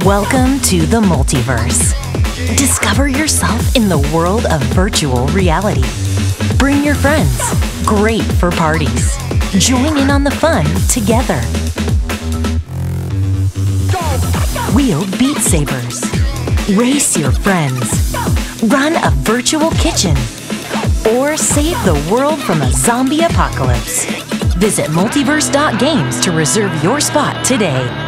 Welcome to the multiVRse. Discover yourself in the world of virtual reality. Bring your friends. Great for parties. Join in on the fun together. Wield Beat Sabers. Race your friends. Run a virtual kitchen. Or save the world from a zombie apocalypse. Visit multiverse.games to reserve your spot today.